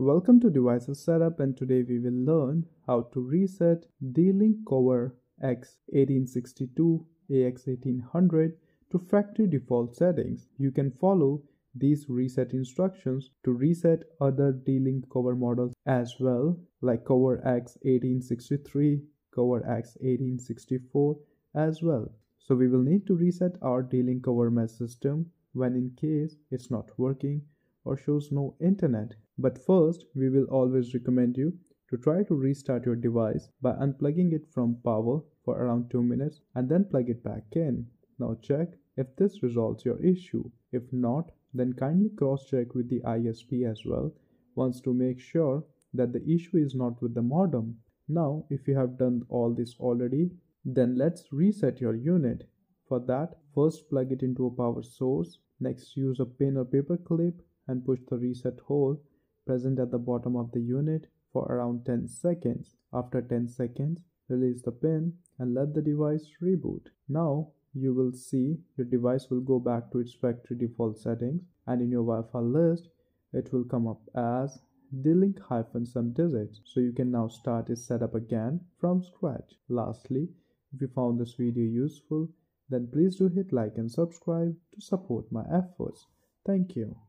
Welcome to Devices Setup and today we will learn how to reset D-Link COVR X1862 AX1800 to factory default settings. You can follow these reset instructions to reset other D-Link COVR models as well like COVR X1863, COVR X1864 as well. So we will need to reset our D-Link COVR mesh system when in case it's not working or shows no internet. But first, we will always recommend you to try to restart your device by unplugging it from power for around 2 minutes and then plug it back in. Now check if this resolves your issue. If not, then kindly cross check with the ISP as well once to make sure that the issue is not with the modem. Now, if you have done all this already, then let's reset your unit. For that, first plug it into a power source. Next, use a pin or paper clip and push the reset hole present at the bottom of the unit for around 10 seconds. After 10 seconds, release the pin and let the device reboot. Now you will see your device will go back to its factory default settings and in your Wi-Fi list it will come up as D-Link hyphen some digits so you can now start its setup again from scratch. Lastly, if you found this video useful then please do hit like and subscribe to support my efforts. Thank you.